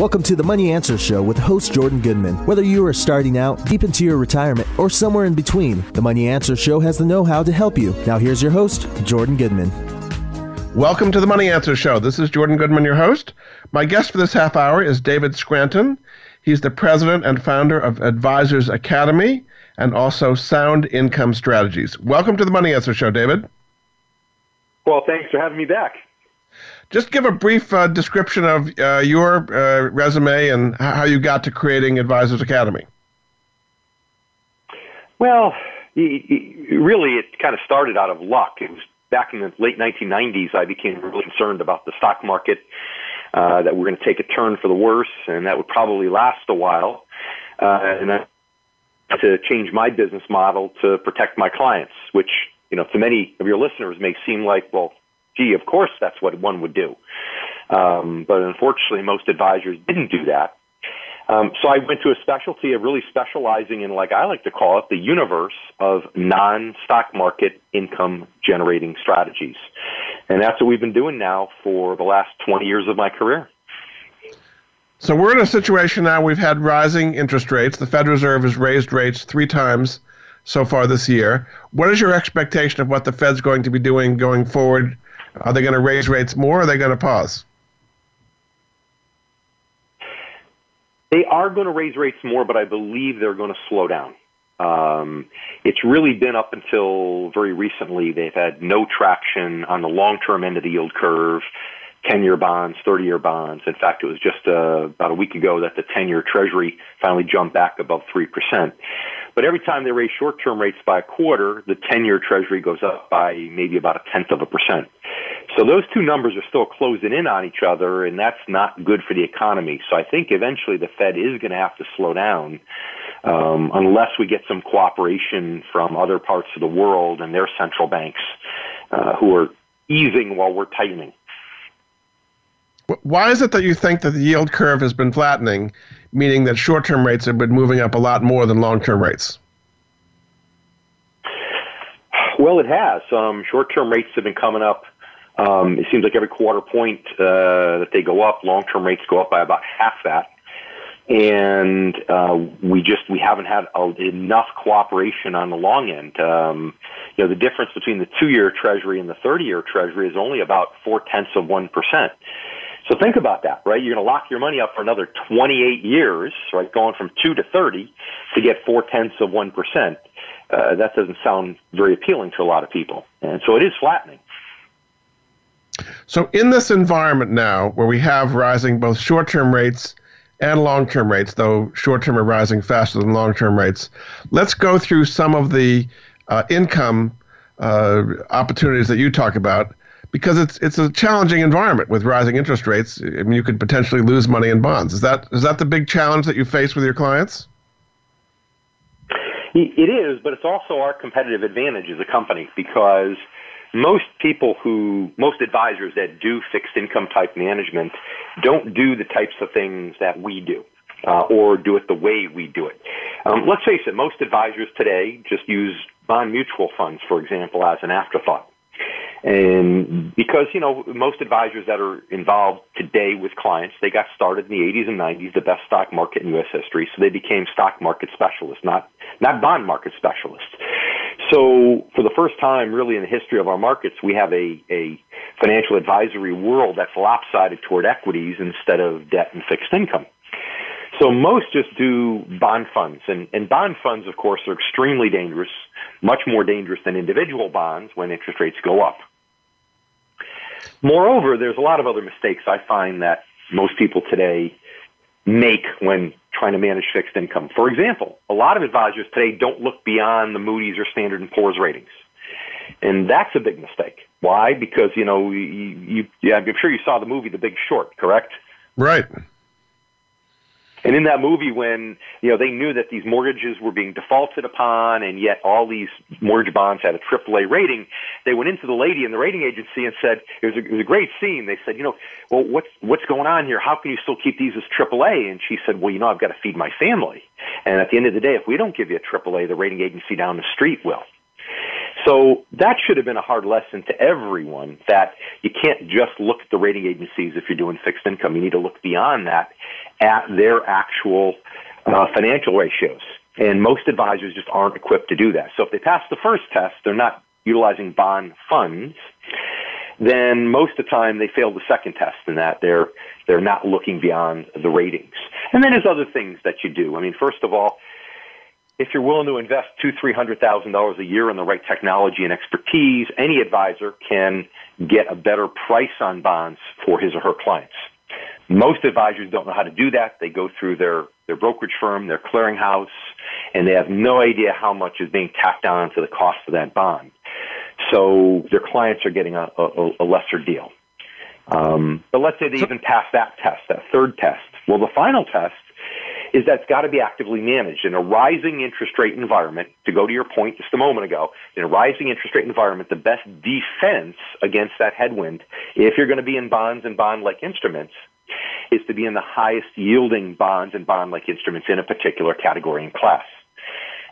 Welcome to the Money Answer Show with host Jordan Goodman. Whether you are starting out, deep into your retirement, or somewhere in between, the Money Answer Show has the know how to help you. Now, here's your host, Jordan Goodman. Welcome to the Money Answer Show. This is Jordan Goodman, your host. My guest for this half hour is David Scranton. He's the president and founder of Advisors Academy and also Sound Income Strategies. Welcome to the Money Answer Show, David. Well, thanks for having me back. Just give a brief uh, description of uh, your uh, resume and how you got to creating Advisors Academy. Well, really, it kind of started out of luck. It was back in the late 1990s. I became really concerned about the stock market, uh, that we're going to take a turn for the worse, and that would probably last a while. Uh, and I to change my business model to protect my clients, which you know to many of your listeners may seem like, well, gee, of course that's what one would do. Um, but unfortunately, most advisors didn't do that. Um, so I went to a specialty of really specializing in, like I like to call it, the universe of non-stock market income generating strategies. And that's what we've been doing now for the last 20 years of my career. So we're in a situation now, we've had rising interest rates. The Fed Reserve has raised rates three times so far this year. What is your expectation of what the Fed's going to be doing going forward are they going to raise rates more or are they going to pause? They are going to raise rates more, but I believe they're going to slow down. Um, it's really been up until very recently. They've had no traction on the long term end of the yield curve. 10 year bonds, 30 year bonds. In fact, it was just uh, about a week ago that the 10 year treasury finally jumped back above 3%. But every time they raise short term rates by a quarter, the 10 year treasury goes up by maybe about a tenth of a percent. So those two numbers are still closing in on each other, and that's not good for the economy. So I think eventually the Fed is going to have to slow down um, unless we get some cooperation from other parts of the world and their central banks uh, who are easing while we're tightening. Why is it that you think that the yield curve has been flattening, meaning that short term rates have been moving up a lot more than long term rates? Well, it has. Um, short term rates have been coming up. Um, it seems like every quarter point uh, that they go up, long term rates go up by about half that. And uh, we just we haven't had a, enough cooperation on the long end. Um, you know, the difference between the two-year Treasury and the 30-year Treasury is only about four tenths of one percent. So think about that, right? You're going to lock your money up for another 28 years, right? Going from two to 30 to get four tenths of 1%. Uh, that doesn't sound very appealing to a lot of people. And so it is flattening. So, in this environment now where we have rising both short term rates and long term rates, though short term are rising faster than long term rates, let's go through some of the uh, income uh, opportunities that you talk about because it's it's a challenging environment with rising interest rates. I mean, you could potentially lose money in bonds. Is that is that the big challenge that you face with your clients? It is, but it's also our competitive advantage as a company because most people who, most advisors that do fixed income type management don't do the types of things that we do. Uh, or do it the way we do it. Um, let's face it, most advisors today just use bond mutual funds, for example, as an afterthought. And because, you know, most advisors that are involved today with clients, they got started in the 80s and 90s, the best stock market in U.S. history. So they became stock market specialists, not, not bond market specialists. So for the first time really in the history of our markets, we have a, a financial advisory world that's lopsided toward equities instead of debt and fixed income. So most just do bond funds and, and bond funds, of course, are extremely dangerous, much more dangerous than individual bonds when interest rates go up. Moreover, there's a lot of other mistakes I find that most people today make when trying to manage fixed income. For example, a lot of advisors today don't look beyond the Moody's or Standard and Poor's ratings. And that's a big mistake. Why? Because, you know, you, you, yeah, I'm sure you saw the movie The Big Short, correct? Right. And in that movie, when you know they knew that these mortgages were being defaulted upon, and yet all these mortgage bonds had a AAA rating, they went into the lady in the rating agency and said it was a, it was a great scene. They said, you know, well, what's what's going on here? How can you still keep these as AAA? And she said, well, you know, I've got to feed my family. And at the end of the day, if we don't give you a AAA, the rating agency down the street will. So that should have been a hard lesson to everyone that you can't just look at the rating agencies if you're doing fixed income. You need to look beyond that at their actual uh, financial ratios. And most advisors just aren't equipped to do that. So if they pass the first test, they're not utilizing bond funds. Then most of the time they fail the second test in that they're they're not looking beyond the ratings. And then there's other things that you do. I mean, first of all, if you're willing to invest two, three hundred thousand dollars a year in the right technology and expertise, any advisor can get a better price on bonds for his or her clients. Most advisors don't know how to do that. They go through their, their brokerage firm, their clearinghouse, and they have no idea how much is being tacked on to the cost of that bond. So their clients are getting a, a, a lesser deal. Um, but let's say they even pass that test, that third test. Well, the final test is that it's got to be actively managed. In a rising interest rate environment, to go to your point just a moment ago, in a rising interest rate environment, the best defense against that headwind, if you're going to be in bonds and bond-like instruments, is to be in the highest yielding bonds and bond-like instruments in a particular category and class.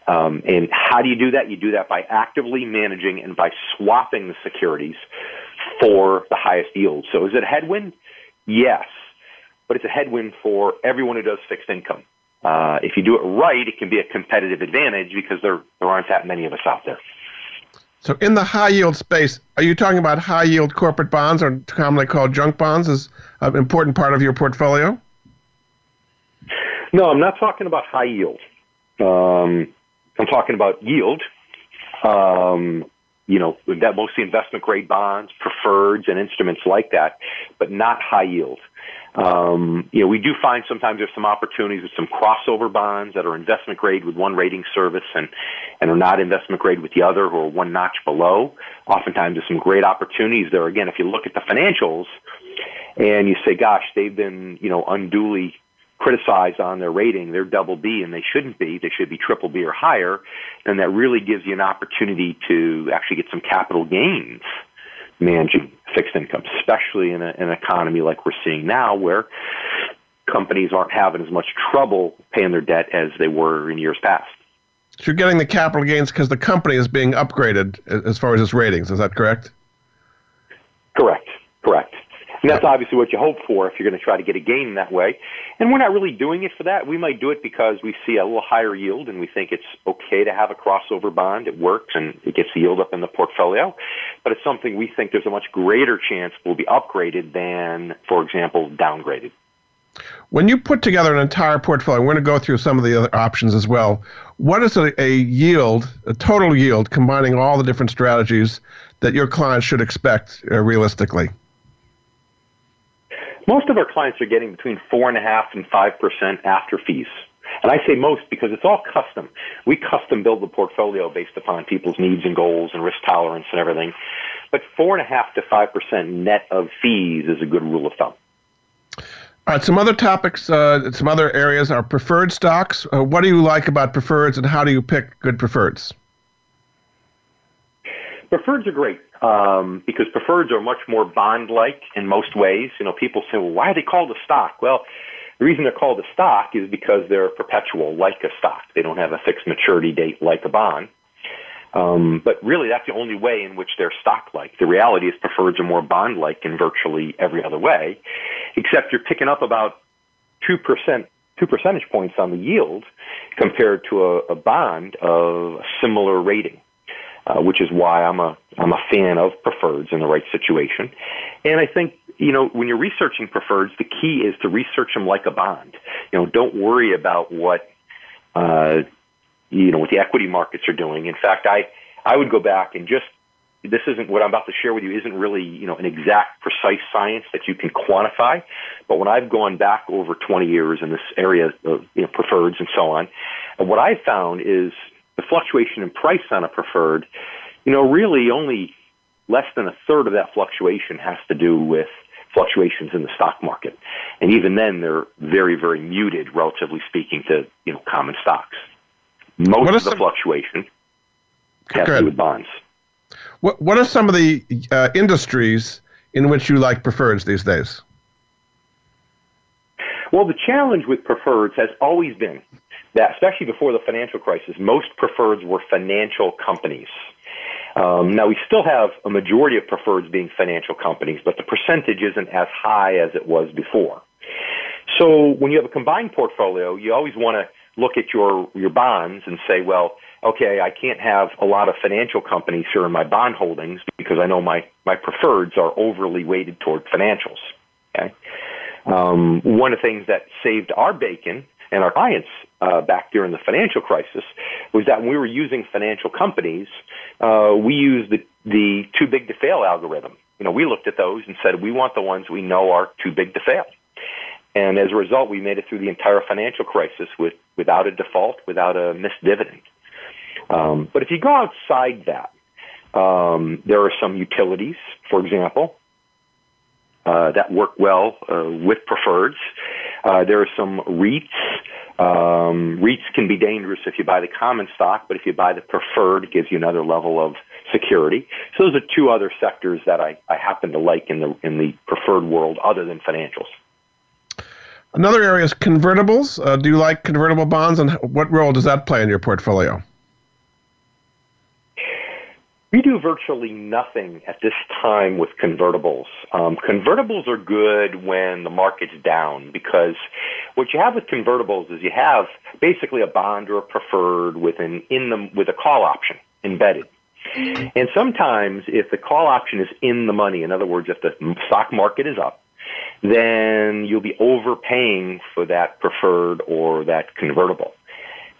Um, and how do you do that? You do that by actively managing and by swapping the securities for the highest yield. So is it a headwind? Yes but it's a headwind for everyone who does fixed income. Uh, if you do it right, it can be a competitive advantage because there there aren't that many of us out there. So, in the high yield space, are you talking about high yield corporate bonds, or commonly called junk bonds, as an important part of your portfolio? No, I'm not talking about high yield. Um, I'm talking about yield. Um, you know, that mostly investment grade bonds, preferreds, and instruments like that, but not high yield. Um, you know, we do find sometimes there's some opportunities with some crossover bonds that are investment grade with one rating service and, and are not investment grade with the other or one notch below. Oftentimes there's some great opportunities there. Again, if you look at the financials and you say, gosh, they've been, you know, unduly criticized on their rating, they're double B and they shouldn't be, they should be triple B or higher, then that really gives you an opportunity to actually get some capital gains managing fixed income, especially in, a, an economy like we're seeing now where companies aren't having as much trouble paying their debt as they were in years past. So you're getting the capital gains because the company is being upgraded as far as its ratings. Is that correct? Correct. Correct. And that's obviously what you hope for if you're going to try to get a gain that way. And we're not really doing it for that. We might do it because we see a little higher yield and we think it's okay to have a crossover bond. It works and it gets the yield up in the portfolio. But it's something we think there's a much greater chance will be upgraded than, for example, downgraded. When you put together an entire portfolio, we're going to go through some of the other options as well. What is a, a yield, a total yield, combining all the different strategies that your clients should expect uh, realistically? Most of our clients are getting between four and a half and five percent after fees. And I say most because it's all custom. We custom build the portfolio based upon people's needs and goals and risk tolerance and everything. But four and a half to five percent net of fees is a good rule of thumb. All right, some other topics, uh, some other areas are preferred stocks. Uh, what do you like about preferreds and how do you pick good preferreds? Preferreds are great um, because preferreds are much more bond-like in most ways. You know, people say, well, why are they called a stock? Well, the reason they're called a stock is because they're perpetual, like a stock. They don't have a fixed maturity date like a bond. Um, but really, that's the only way in which they're stock-like. The reality is preferreds are more bond-like in virtually every other way, except you're picking up about two percent, two percentage points on the yield compared to a, a bond of a similar rating uh, which is why I'm a I'm a fan of preferreds in the right situation. And I think you know when you're researching preferreds, the key is to research them like a bond. You know, don't worry about what uh, you know what the equity markets are doing. In fact, I I would go back and just this isn't what I'm about to share with you isn't really, you know, an exact precise science that you can quantify. But when I've gone back over 20 years in this area of, you know, preferreds and so on, and what I've found is the fluctuation in price on a preferred, you know, really only less than a third of that fluctuation has to do with fluctuations in the stock market. And even then, they're very, very muted, relatively speaking, to, you know, common stocks. Most of the fluctuation has to do with bonds. What, what are some of the uh, industries in which you like preferreds these days? Well, the challenge with preferreds has always been that, especially before the financial crisis, most preferreds were financial companies. Um, now we still have a majority of preferreds being financial companies, but the percentage isn't as high as it was before. So when you have a combined portfolio, you always want to look at your, your bonds and say, well, okay, I can't have a lot of financial companies here in my bond holdings because I know my, my preferreds are overly weighted toward financials. Okay. Um, one of the things that saved our bacon and our clients uh, back during the financial crisis was that when we were using financial companies, uh, we used the, the too big to fail algorithm. You know, we looked at those and said, we want the ones we know are too big to fail. And as a result, we made it through the entire financial crisis with, without a default, without a missed dividend. Um, but if you go outside that, um, there are some utilities, for example, uh, that work well uh, with preferreds. Uh, there are some REITs. Um, REITs can be dangerous if you buy the common stock, but if you buy the preferred, it gives you another level of security. So those are two other sectors that I, I happen to like in the in the preferred world, other than financials. Another area is convertibles. Uh, do you like convertible bonds, and what role does that play in your portfolio? We do virtually nothing at this time with convertibles. Um, convertibles are good when the market's down because what you have with convertibles is you have basically a bond or a preferred with an in the with a call option embedded. And sometimes if the call option is in the money, in other words, if the stock market is up, then you'll be overpaying for that preferred or that convertible.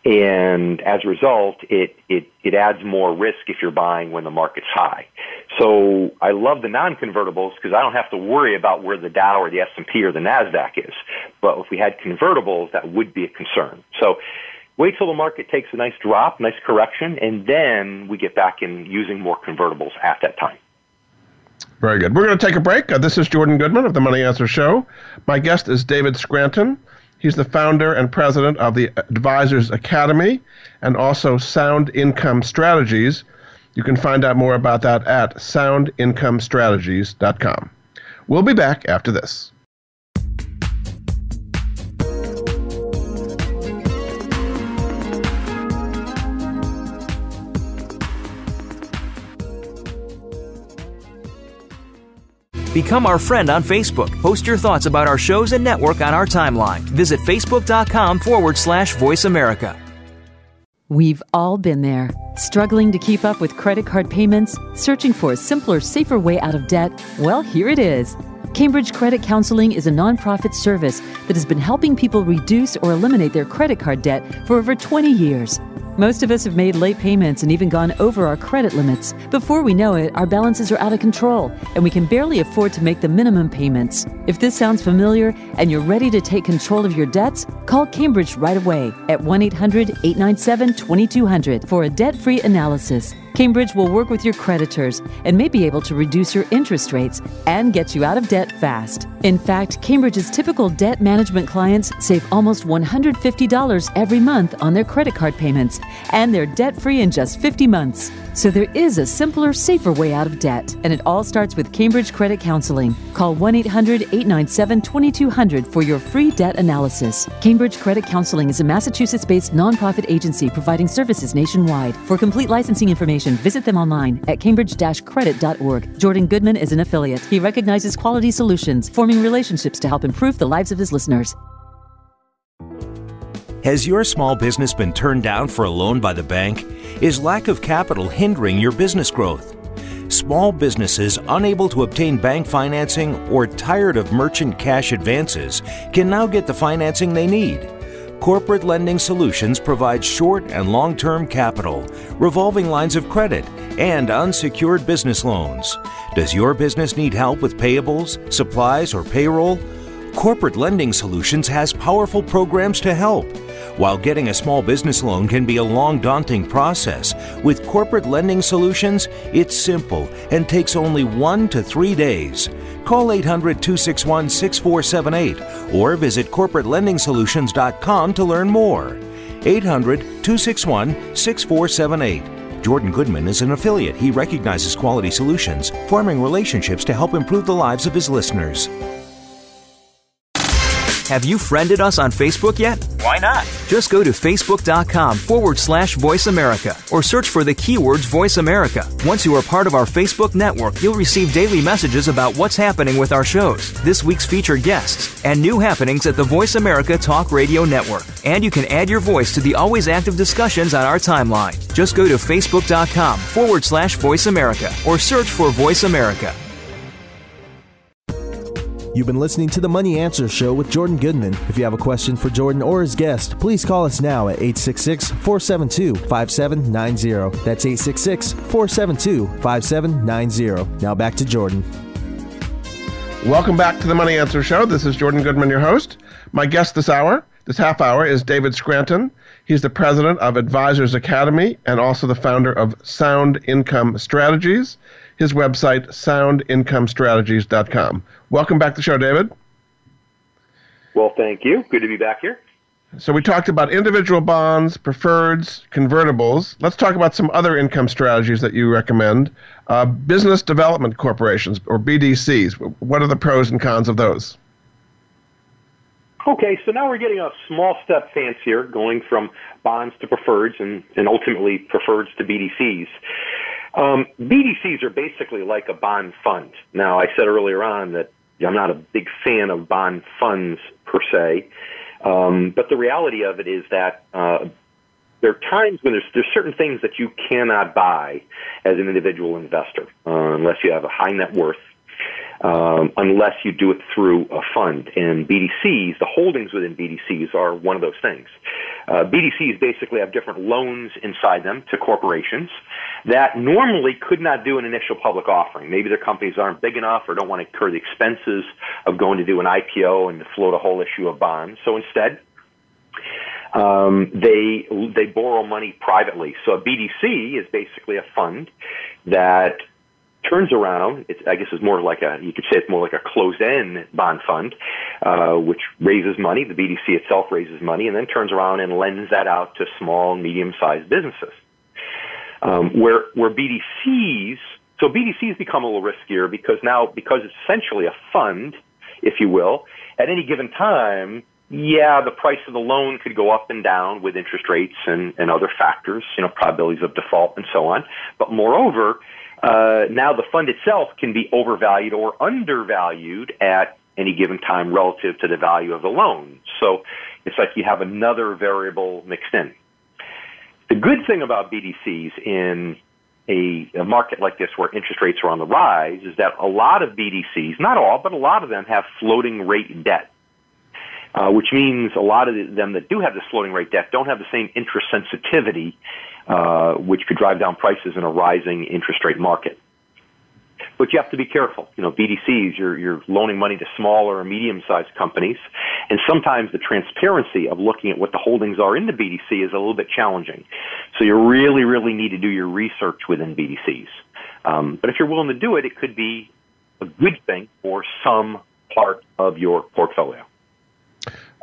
And as a result, it, it, it adds more risk if you're buying when the market's high. So I love the non-convertibles because I don't have to worry about where the Dow or the S&P or the NASDAQ is. But if we had convertibles, that would be a concern. So wait till the market takes a nice drop, nice correction, and then we get back in using more convertibles at that time. Very good. We're going to take a break. Uh, this is Jordan Goodman of the Money Answer Show. My guest is David Scranton. He's the founder and president of the Advisors Academy and also Sound Income Strategies. You can find out more about that at soundincomestrategies.com. We'll be back after this. Become our friend on Facebook. Post your thoughts about our shows and network on our timeline. Visit facebook.com forward slash voice America. We've all been there, struggling to keep up with credit card payments, searching for a simpler, safer way out of debt. Well, here it is. Cambridge Credit Counseling is a nonprofit service that has been helping people reduce or eliminate their credit card debt for over 20 years. Most of us have made late payments and even gone over our credit limits. Before we know it, our balances are out of control and we can barely afford to make the minimum payments. If this sounds familiar and you're ready to take control of your debts, call Cambridge right away at 1 800 897 2200 for a debt free analysis. Cambridge will work with your creditors and may be able to reduce your interest rates and get you out of debt fast. In fact, Cambridge's typical debt management clients save almost $150 every month on their credit card payments, and they're debt free in just 50 months. So there is a simpler, safer way out of debt, and it all starts with Cambridge Credit Counseling. Call 1 800 897 2200 for your free debt analysis. Cambridge Credit Counseling is a Massachusetts based nonprofit agency providing services nationwide. For complete licensing information, visit them online at cambridge credit.org. Jordan Goodman is an affiliate. He recognizes quality solutions, forming relationships to help improve the lives of his listeners. Has your small business been turned down for a loan by the bank? Is lack of capital hindering your business growth? Small businesses unable to obtain bank financing or tired of merchant cash advances can now get the financing they need. Corporate Lending Solutions provides short and long term capital, revolving lines of credit, and unsecured business loans. Does your business need help with payables, supplies, or payroll? Corporate Lending Solutions has powerful programs to help. While getting a small business loan can be a long, daunting process, with Corporate Lending Solutions, it's simple and takes only one to three days. Call 800 261 6478 or visit corporatelendingsolutions.com to learn more. 800 261 6478. Jordan Goodman is an affiliate. He recognizes quality solutions, forming relationships to help improve the lives of his listeners. Have you friended us on Facebook yet? Why not? Just go to facebook.com forward slash voice America or search for the keywords voice America. Once you are part of our Facebook network, you'll receive daily messages about what's happening with our shows, this week's featured guests, and new happenings at the Voice America Talk Radio Network. And you can add your voice to the always active discussions on our timeline. Just go to facebook.com forward slash voice America or search for Voice America. You've been listening to the Money Answer Show with Jordan Goodman. If you have a question for Jordan or his guest, please call us now at 866 472 5790. That's 866 472 5790. Now back to Jordan. Welcome back to the Money Answer Show. This is Jordan Goodman, your host. My guest this hour, this half hour, is David Scranton. He's the president of Advisors Academy and also the founder of Sound Income Strategies. His website, soundincomestrategies.com. Welcome back to the show, David. Well, thank you. Good to be back here. So we talked about individual bonds, preferreds, convertibles. Let's talk about some other income strategies that you recommend. Uh, business development corporations or BDCs. What are the pros and cons of those? Okay, so now we're getting a small step fancier, going from bonds to preferreds and, and ultimately preferreds to BDCs. Um, BDCs are basically like a bond fund. Now, I said earlier on that I'm not a big fan of bond funds per se, um, but the reality of it is that uh, there are times when there's there's certain things that you cannot buy as an individual investor uh, unless you have a high net worth um, unless you do it through a fund. And BDCs, the holdings within BDCs are one of those things. Uh, BDCs basically have different loans inside them to corporations that normally could not do an initial public offering. Maybe their companies aren't big enough or don't want to incur the expenses of going to do an IPO and float a whole issue of bonds. So instead, um, they they borrow money privately. So a BDC is basically a fund that turns around. It's, I guess it's more like a, you could say it's more like a closed-end bond fund, uh, which raises money. The BDC itself raises money and then turns around and lends that out to small medium-sized businesses. Um, where, where BDCs, so BDCs become a little riskier because now, because it's essentially a fund, if you will, at any given time, yeah, the price of the loan could go up and down with interest rates and, and other factors, you know, probabilities of default and so on. But moreover, uh, now the fund itself can be overvalued or undervalued at any given time relative to the value of the loan. So it's like you have another variable mixed in. The good thing about BDCs in a, a, market like this where interest rates are on the rise is that a lot of BDCs, not all, but a lot of them have floating rate debt. Uh, which means a lot of them that do have this floating rate debt don't have the same interest sensitivity uh, which could drive down prices in a rising interest rate market. But you have to be careful. You know, BDCs, you're, you're loaning money to smaller or medium-sized companies, and sometimes the transparency of looking at what the holdings are in the BDC is a little bit challenging. So you really, really need to do your research within BDCs. Um, but if you're willing to do it, it could be a good thing for some part of your portfolio.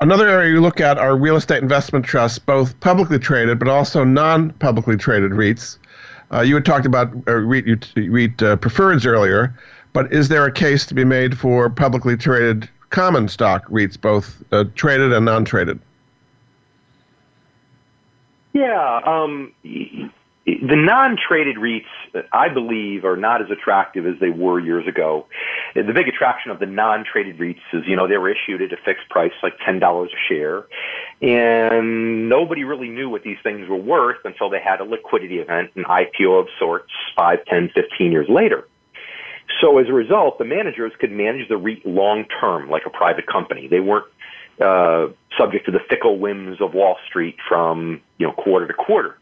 Another area you look at are real estate investment trusts, both publicly traded but also non publicly traded REITs. Uh, you had talked about uh, REIT, REIT uh, preferreds earlier, but is there a case to be made for publicly traded common stock REITs, both uh, traded and non traded? Yeah, um, the non-traded REITs, I believe, are not as attractive as they were years ago. The big attraction of the non-traded REITs is, you know, they were issued at a fixed price, like ten dollars a share, and nobody really knew what these things were worth until they had a liquidity event, an IPO of sorts, five, ten, fifteen years later. So as a result, the managers could manage the REIT long term, like a private company. They weren't uh, subject to the fickle whims of Wall Street from you know quarter to quarter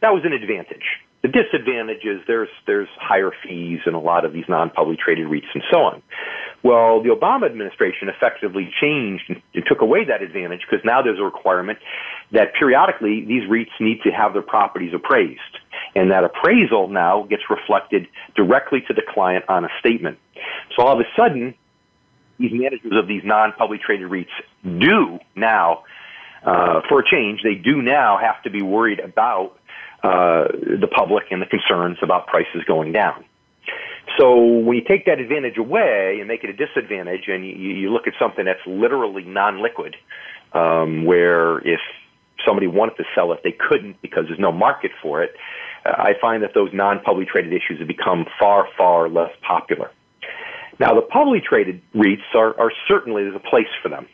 that was an advantage. The disadvantage is there's there's higher fees in a lot of these non-publicly traded REITs and so on. Well, the Obama administration effectively changed and, took away that advantage because now there's a requirement that periodically these REITs need to have their properties appraised, and that appraisal now gets reflected directly to the client on a statement. So all of a sudden, these managers of these non-publicly traded REITs do now, uh, for a change, they do now have to be worried about uh, the public and the concerns about prices going down. So when you take that advantage away and make it a disadvantage, and you, you look at something that's literally non-liquid, um, where if somebody wanted to sell it, they couldn't because there's no market for it. Uh, I find that those non-publicly traded issues have become far, far less popular. Now, the publicly traded REITs are, are certainly there's a place for them.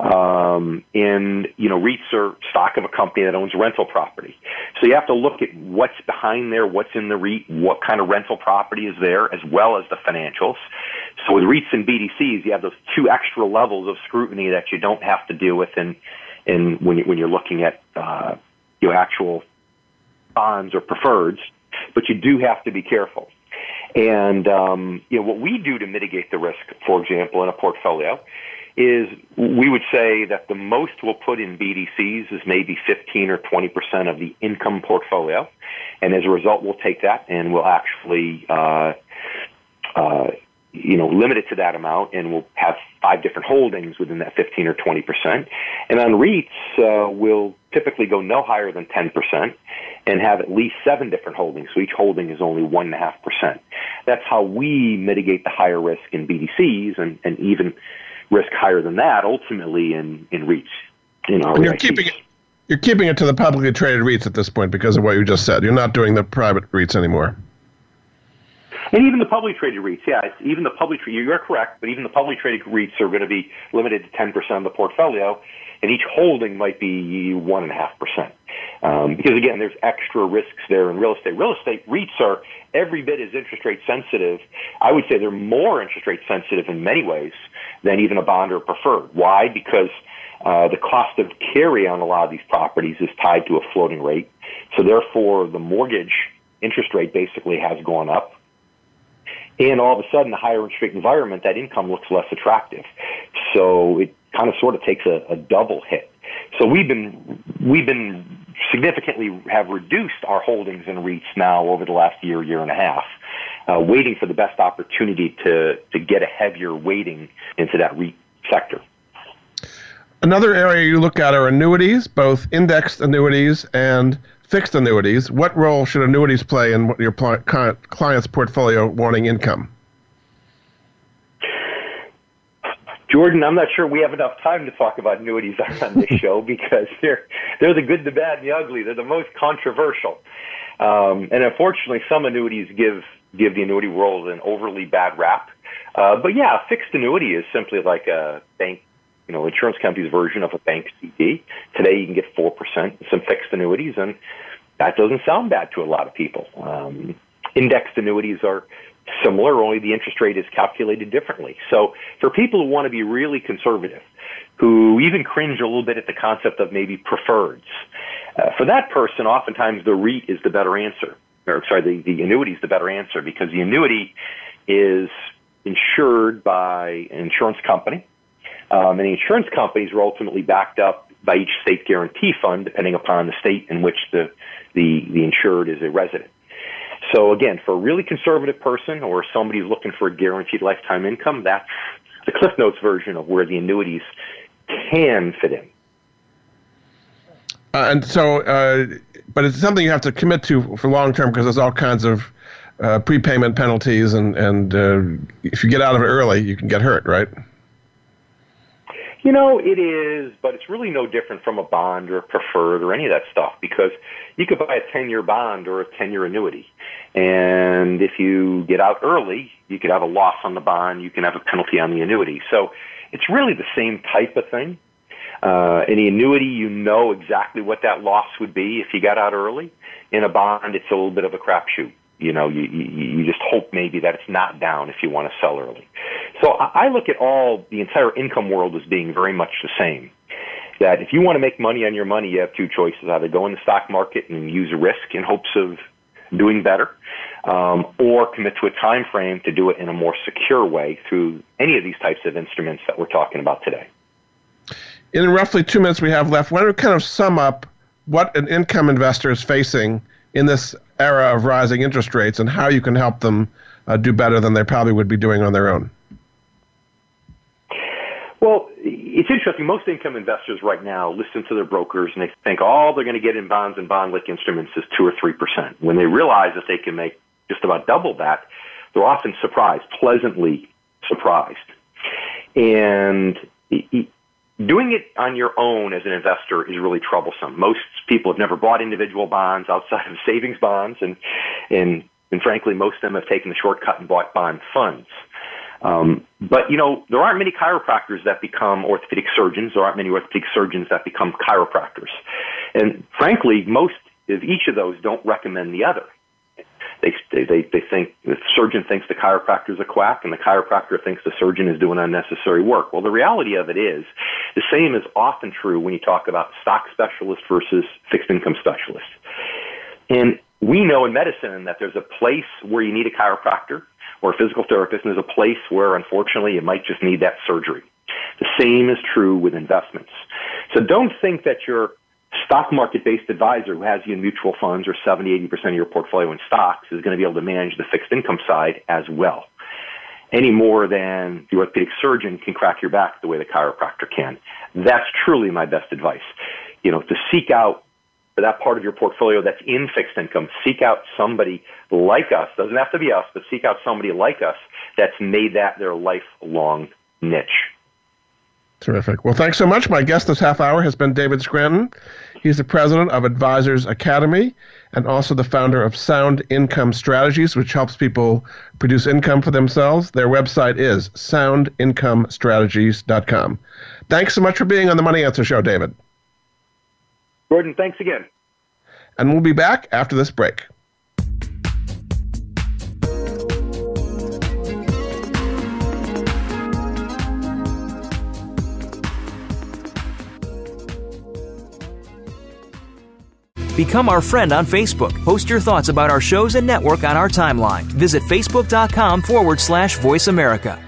Um, and, you know, REITs are stock of a company that owns rental property. So you have to look at what's behind there, what's in the REIT, what kind of rental property is there, as well as the financials. So with REITs and BDCs, you have those two extra levels of scrutiny that you don't have to deal with in, in when, you, when you're looking at, uh, your actual bonds or preferreds, but you do have to be careful. And um, you know what we do to mitigate the risk, for example, in a portfolio, is we would say that the most we'll put in BDCs is maybe 15 or 20 percent of the income portfolio, and as a result, we'll take that and we'll actually. Uh, uh, you know, limit it to that amount, and we'll have five different holdings within that 15 or 20 percent. And on REITs, uh, we'll typically go no higher than 10 percent, and have at least seven different holdings. So each holding is only one and a half percent. That's how we mitigate the higher risk in BDCs, and, and even risk higher than that ultimately in in REITs. You know, and you're keeping it. You're keeping it to the publicly traded REITs at this point because of what you just said. You're not doing the private REITs anymore. And even the publicly traded REITs, yeah, even the public, you're correct, but even the publicly traded REITs are going to be limited to 10% of the portfolio, and each holding might be 1.5%. Um, because again, there's extra risks there in real estate. Real estate REITs are every bit as interest rate sensitive. I would say they're more interest rate sensitive in many ways than even a bond or preferred. Why? Because uh, the cost of carry on a lot of these properties is tied to a floating rate. So therefore, the mortgage interest rate basically has gone up and all of a sudden, the higher interest rate environment, that income looks less attractive. So it kind of sort of takes a, a double hit. So we've been we've been significantly have reduced our holdings in REITs now over the last year, year and a half, uh, waiting for the best opportunity to to get a heavier weighting into that REIT sector. Another area you look at are annuities, both indexed annuities and fixed annuities, what role should annuities play in your client's portfolio wanting income? Jordan, I'm not sure we have enough time to talk about annuities on this show because they're they're the good, the bad, and the ugly. They're the most controversial, um, and unfortunately, some annuities give give the annuity world an overly bad rap. Uh, but yeah, a fixed annuity is simply like a bank you know, insurance company's version of a bank CD. Today you can get 4%, some fixed annuities, and that doesn't sound bad to a lot of people. Um, indexed annuities are similar, only the interest rate is calculated differently. So for people who want to be really conservative, who even cringe a little bit at the concept of maybe preferreds, uh, for that person, oftentimes the REIT is the better answer. Or sorry, the, the annuity is the better answer because the annuity is insured by an insurance company um, and the insurance companies are ultimately backed up by each state guarantee fund, depending upon the state in which the, the, the insured is a resident. So again, for a really conservative person or somebody who's looking for a guaranteed lifetime income, that's the Cliff Notes version of where the annuities can fit in. Uh, and so, uh, but it's something you have to commit to for long term because there's all kinds of uh, prepayment penalties, and and uh, if you get out of it early, you can get hurt, right? You know, it is, but it's really no different from a bond or a preferred or any of that stuff because you could buy a 10 year bond or a 10 year annuity. And if you get out early, you could have a loss on the bond, you can have a penalty on the annuity. So it's really the same type of thing. Uh, in the annuity, you know exactly what that loss would be if you got out early. In a bond, it's a little bit of a crapshoot you know, you, you, you just hope maybe that it's not down if you want to sell early. So I look at all the entire income world as being very much the same. That if you want to make money on your money, you have two choices: either go in the stock market and use risk in hopes of doing better, um, or commit to a time frame to do it in a more secure way through any of these types of instruments that we're talking about today. In roughly two minutes we have left, why don't we kind of sum up what an income investor is facing in this era of rising interest rates and how you can help them uh, do better than they probably would be doing on their own? Well, it's interesting. Most income investors right now listen to their brokers and they think all they're going to get in bonds and bond like instruments is two or three percent. When they realize that they can make just about double that they're often surprised, pleasantly surprised. And doing it on your own as an investor is really troublesome. Most people have never bought individual bonds outside of savings bonds, and and and frankly, most of them have taken the shortcut and bought bond funds. Um, but you know, there aren't many chiropractors that become orthopedic surgeons. There aren't many orthopedic surgeons that become chiropractors, and frankly, most of each of those don't recommend the other. They, they, they think the surgeon thinks the chiropractor is a quack and the chiropractor thinks the surgeon is doing unnecessary work. Well, the reality of it is the same is often true when you talk about stock specialists versus fixed income specialists. And we know in medicine that there's a place where you need a chiropractor or a physical therapist, and there's a place where, unfortunately, you might just need that surgery. The same is true with investments. So don't think that your stock market based advisor who has you in mutual funds or 70, 80% of your portfolio in stocks is going to be able to manage the fixed income side as well. Any more than the orthopedic surgeon can crack your back the way the chiropractor can. That's truly my best advice. You know, to seek out for that part of your portfolio that's in fixed income, seek out somebody like us. Doesn't have to be us, but seek out somebody like us that's made that their lifelong niche. Terrific. Well, thanks so much. My guest this half hour has been David Scranton. He's the president of Advisors Academy and also the founder of Sound Income Strategies, which helps people produce income for themselves. Their website is soundincomestrategies.com. Thanks so much for being on the Money Answer Show, David. Jordan, thanks again. And we'll be back after this break. Become our friend on Facebook. Post your thoughts about our shows and network on our timeline. Visit facebook.com forward slash voice America.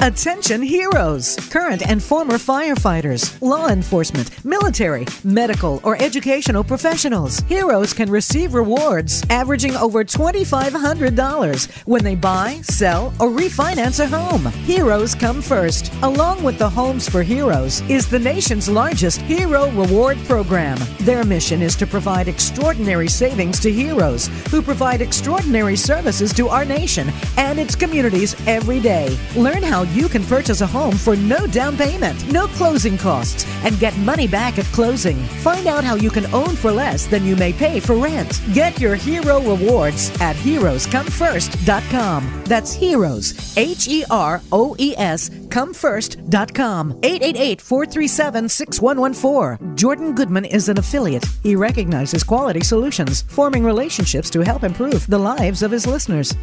Attention heroes, current and former firefighters, law enforcement, military, medical, or educational professionals. Heroes can receive rewards averaging over $2,500 when they buy, sell, or refinance a home. Heroes come first. Along with the Homes for Heroes is the nation's largest hero reward program. Their mission is to provide extraordinary savings to heroes who provide extraordinary services to our nation and its communities every day. Learn how you can purchase a home for no down payment, no closing costs, and get money back at closing. Find out how you can own for less than you may pay for rent. Get your hero rewards at heroescomefirst.com. That's heroes, H E R O E S, comefirst.com. 888 437 6114. Jordan Goodman is an affiliate. He recognizes quality solutions, forming relationships to help improve the lives of his listeners.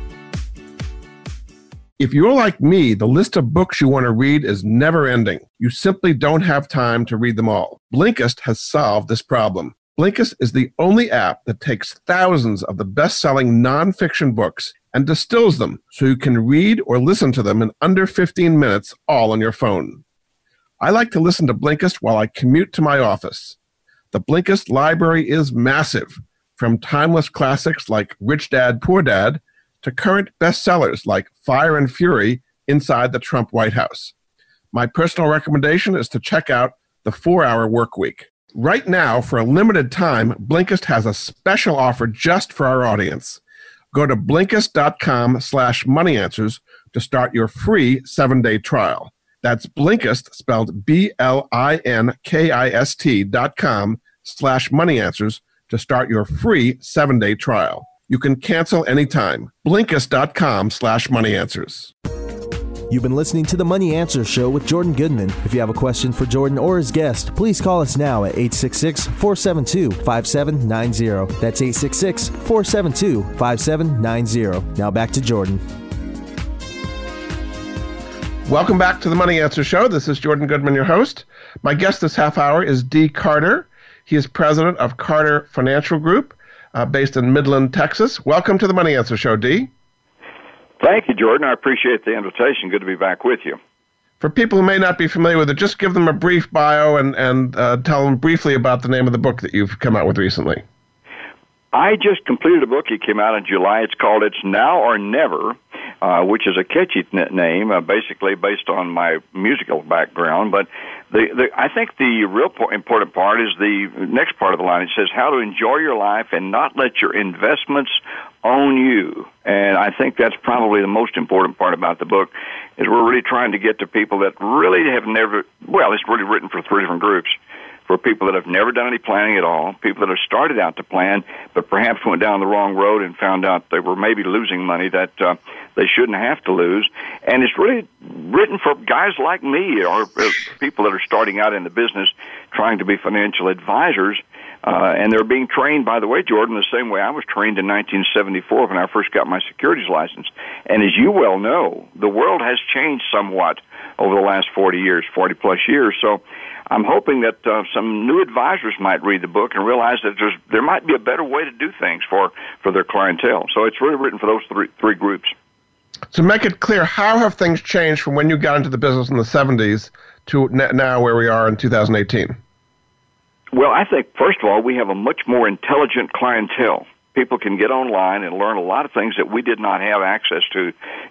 If you're like me, the list of books you want to read is never ending. You simply don't have time to read them all. Blinkist has solved this problem. Blinkist is the only app that takes thousands of the best selling nonfiction books and distills them so you can read or listen to them in under 15 minutes, all on your phone. I like to listen to Blinkist while I commute to my office. The Blinkist library is massive, from timeless classics like Rich Dad, Poor Dad to current bestsellers like Fire and Fury Inside the Trump White House. My personal recommendation is to check out The Four Hour Work Week. Right now, for a limited time, Blinkist has a special offer just for our audience. Go to Blinkist.com slash moneyanswers to start your free seven-day trial. That's Blinkist, spelled B-L-I-N-K-I-S-T dot com slash moneyanswers to start your free seven-day trial. You can cancel anytime. Blinkist.com slash money answers. You've been listening to the Money Answer Show with Jordan Goodman. If you have a question for Jordan or his guest, please call us now at 866 472 5790. That's 866 472 5790. Now back to Jordan. Welcome back to the Money Answer Show. This is Jordan Goodman, your host. My guest this half hour is Dee Carter. He is president of Carter Financial Group uh, based in Midland, Texas. Welcome to the Money Answer Show, Dee. Thank you, Jordan. I appreciate the invitation. Good to be back with you. For people who may not be familiar with it, just give them a brief bio and, and uh, tell them briefly about the name of the book that you've come out with recently. I just completed a book. It came out in July. It's called It's Now or Never uh, which is a catchy name, uh, basically based on my musical background. But the, the, I think the real po- important part is the next part of the line. It says how to enjoy your life and not let your investments own you. And I think that's probably the most important part about the book is we're really trying to get to people that really have never, well, it's really written for three different groups for people that have never done any planning at all, people that have started out to plan, but perhaps went down the wrong road and found out they were maybe losing money that uh, they shouldn't have to lose. And it's really written for guys like me or uh, people that are starting out in the business trying to be financial advisors. Uh, and they're being trained, by the way, Jordan, the same way I was trained in 1974 when I first got my securities license. And as you well know, the world has changed somewhat over the last 40 years, 40 plus years. So I'm hoping that uh, some new advisors might read the book and realize that there's there might be a better way to do things for for their clientele. So it's really written for those three three groups. To make it clear, how have things changed from when you got into the business in the 70s to now where we are in 2018? Well, I think first of all we have a much more intelligent clientele people can get online and learn a lot of things that we did not have access to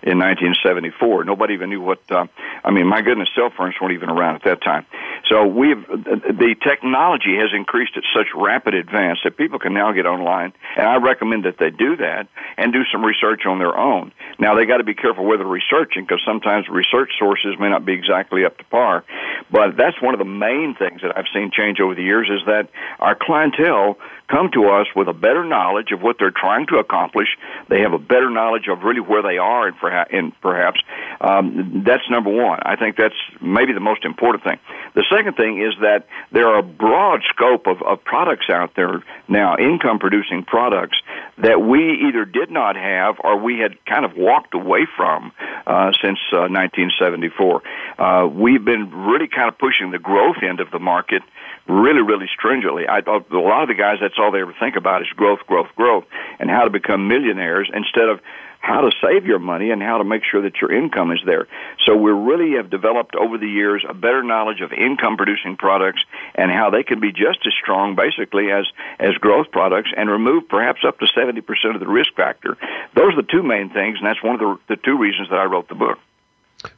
in 1974. Nobody even knew what. Uh, I mean, my goodness, cell phones weren't even around at that time. So we've the technology has increased at such rapid advance that people can now get online, and I recommend that they do that and do some research on their own. Now they got to be careful where they're researching because sometimes research sources may not be exactly up to par. But that's one of the main things that I've seen change over the years is that our clientele come to us with a better knowledge of what they're trying to accomplish. They have a better knowledge of really where they are, and, perhaps, um, that's number one. I think that's maybe the most important thing. The second thing is that there are a broad scope of, of products out there now, income producing products that we either did not have or we had kind of walked away from uh, since uh, 1974. Uh, we've been really kind of pushing the growth end of the market really, really stringently. I, a lot of the guys, that's all they ever think about is growth, growth, growth, and how to become millionaires instead of how to save your money and how to make sure that your income is there. So we really have developed over the years a better knowledge of income producing products and how they can be just as strong basically as, as growth products and remove perhaps up to 70% of the risk factor. Those are the two main things and that's one of the, the two reasons that I wrote the book.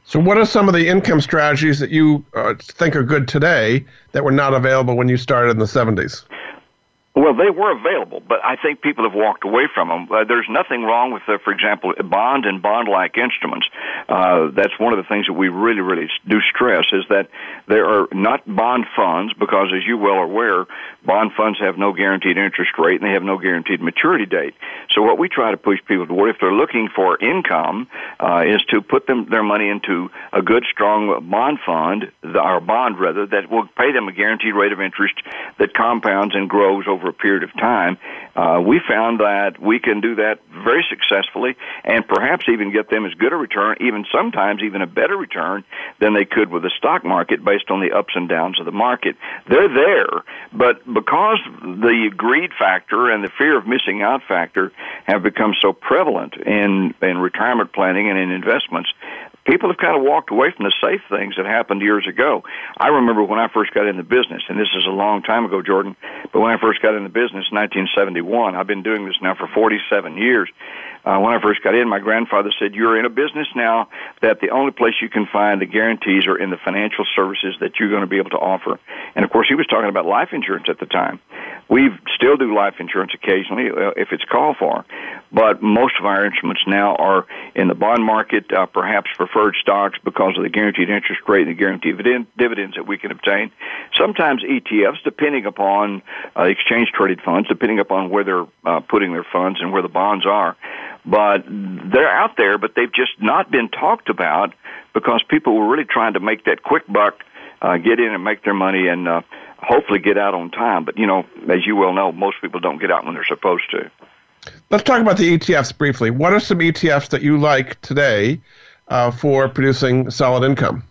So, what are some of the income strategies that you uh, think are good today that were not available when you started in the 70s? Well, they were available, but I think people have walked away from them. Uh, there's nothing wrong with, uh, for example, bond and bond-like instruments. Uh, that's one of the things that we really, really do stress is that there are not bond funds because, as you well are aware, bond funds have no guaranteed interest rate and they have no guaranteed maturity date. So what we try to push people toward, if they're looking for income, uh, is to put them their money into a good, strong bond fund, or bond rather, that will pay them a guaranteed rate of interest that compounds and grows over over a period of time, uh, we found that we can do that very successfully and perhaps even get them as good a return, even sometimes even a better return than they could with the stock market based on the ups and downs of the market. They're there, but because the greed factor and the fear of missing out factor have become so prevalent in, in retirement planning and in investments, people have kind of walked away from the safe things that happened years ago. I remember when I first got in the business, and this is a long time ago, Jordan, but when I first got in the business in 1971, I've been doing this now for 47 years. Uh, when I first got in, my grandfather said, You're in a business now that the only place you can find the guarantees are in the financial services that you're going to be able to offer. And of course, he was talking about life insurance at the time. We still do life insurance occasionally uh, if it's called for, but most of our instruments now are in the bond market, uh, perhaps preferred stocks because of the guaranteed interest rate and the guaranteed dividends that we can obtain. Sometimes ETFs, depending upon uh, exchange traded funds, depending upon where they're uh, putting their funds and where the bonds are. But they're out there, but they've just not been talked about because people were really trying to make that quick buck, uh, get in and make their money, and uh, hopefully get out on time. But you know, as you well know, most people don't get out when they're supposed to. Let's talk about the ETFs briefly. What are some ETFs that you like today uh, for producing solid income?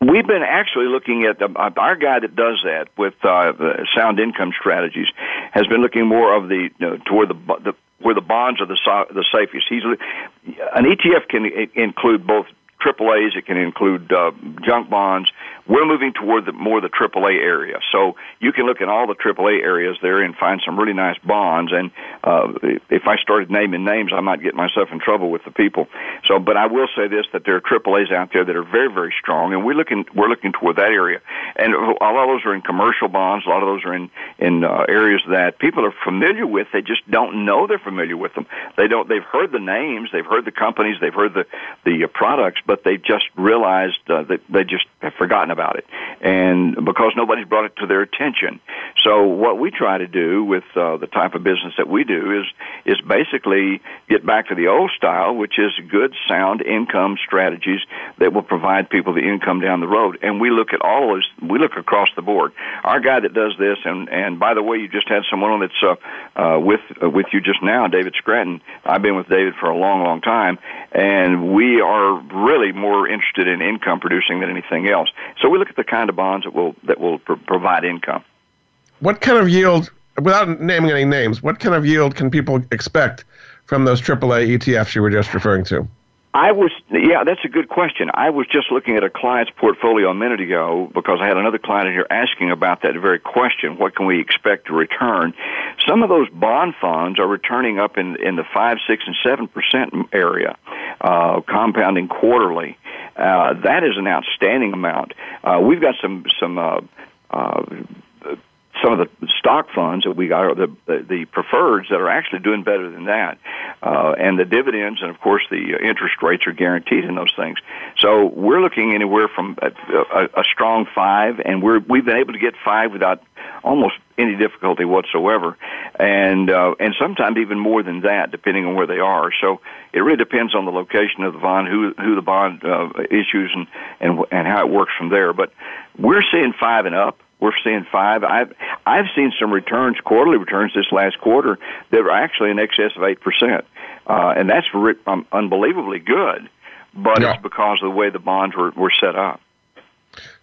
We've been actually looking at the, uh, our guy that does that with uh, sound income strategies has been looking more of the you know, toward the, the where the bonds are the the safest. He's an ETF can include both AAA's. It can include uh, junk bonds. We're moving toward the more the AAA area. So you can look in all the AAA areas there and find some really nice bonds. And uh, if I started naming names, I might get myself in trouble with the people. So, but I will say this: that there are AAA's out there that are very, very strong, and we're looking we're looking toward that area. And a lot of those are in commercial bonds. A lot of those are in in uh, areas that people are familiar with. They just don't know they're familiar with them. They don't. They've heard the names, they've heard the companies, they've heard the the uh, products, but they just realized uh, that they just have forgotten about it, and because nobody's brought it to their attention. So what we try to do with uh, the type of business that we do is is basically get back to the old style, which is good, sound income strategies that will provide people the income down the road. And we look at all of this. We look across the board. Our guy that does this, and and by the way, you just had someone on that's uh, uh, with uh, with you just now, David Scranton. I've been with David for a long, long time, and we are really more interested in income producing than anything else. So we look at the kind of bonds that will that will pr- provide income. What kind of yield, without naming any names, what kind of yield can people expect from those AAA ETFs you were just referring to? I was, yeah, that's a good question. I was just looking at a client's portfolio a minute ago because I had another client in here asking about that very question. What can we expect to return? Some of those bond funds are returning up in, in the 5, 6, and 7% area, uh, compounding quarterly. Uh, that is an outstanding amount. Uh, we've got some, some, uh, uh, some of the stock funds that we got the, the, the preferreds that are actually doing better than that. Uh, and the dividends and of course the interest rates are guaranteed in those things. So we're looking anywhere from a, a, a strong five and we're, we've been able to get five without almost any difficulty whatsoever, and uh, and sometimes even more than that, depending on where they are. So it really depends on the location of the bond, who who the bond uh, issues, and and and how it works from there. But we're seeing five and up we're seeing five. I've I've seen some returns, quarterly returns this last quarter that are actually in excess of eight percent, uh, and that's re- um, unbelievably good. But yeah. it's because of the way the bonds were, were set up.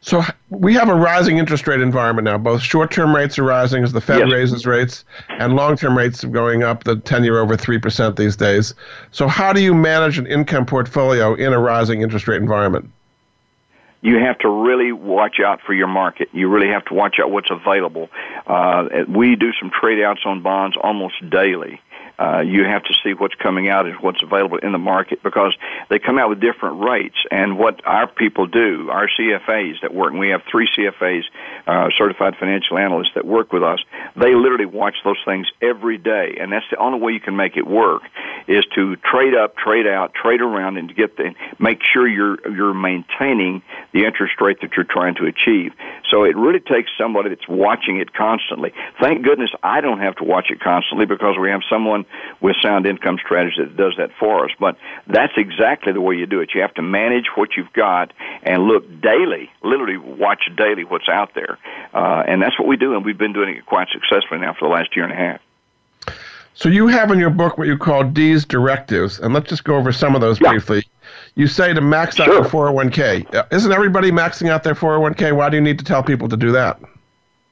So we have a rising interest rate environment now. Both short-term rates are rising as the Fed yes. raises rates, and long-term rates are going up. The ten-year over three percent these days. So how do you manage an income portfolio in a rising interest rate environment? You have to really watch out for your market. You really have to watch out what's available. Uh, we do some trade outs on bonds almost daily uh, you have to see what's coming out and what's available in the market because they come out with different rates. And what our people do, our CFAs that work, and we have three CFAs, uh, certified financial analysts that work with us, they literally watch those things every day. And that's the only way you can make it work is to trade up, trade out, trade around, and get the make sure you're you're maintaining the interest rate that you're trying to achieve. So it really takes somebody that's watching it constantly. Thank goodness I don't have to watch it constantly because we have someone with sound income strategy that does that for us. But that's exactly the way you do it. You have to manage what you've got and look daily, literally watch daily what's out there. Uh, and that's what we do, and we've been doing it quite successfully now for the last year and a half. So you have in your book what you call Dee's directives, and let's just go over some of those yeah. briefly. You say to max out your 401k. Uh, isn't everybody maxing out their 401k? Why do you need to tell people to do that?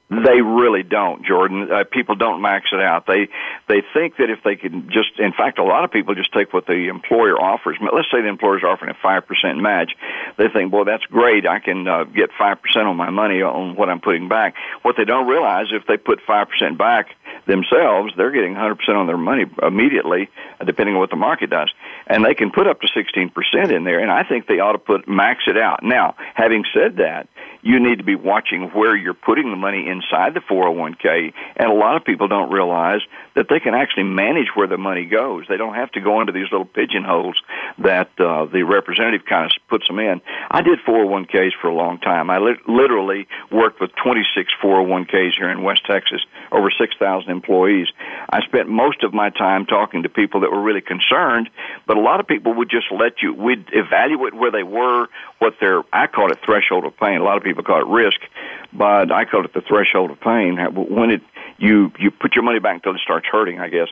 They really don't, Jordan. Uh, people don't max it out. They they think that if they can just, in fact, a lot of people just take what the employer offers. Let's say the employer's offering a five percent match. They think, boy, that's great. I can uh, get five percent on my money on what I'm putting back. What they don't realize, is if they put five percent back themselves, they're getting 100% on their money immediately, uh, depending on what the market does. And they can put up to 16% in there, and I think they ought to put max it out. Now, having said that, you need to be watching where you're putting the money inside the 401k. And a lot of people don't realize that they can actually manage where the money goes. They don't have to go into these little pigeonholes that uh, the representative kind of puts them in. I did 401ks for a long time. I li- literally worked with 26 401ks here in West Texas, over 6,000 employees. I spent most of my time talking to people that were really concerned, but a lot of people would just let you, we'd evaluate where they were, what their, I call it threshold of pain. A lot of people call it risk, but I call it the threshold of pain. When it you you put your money back until it starts hurting, I guess.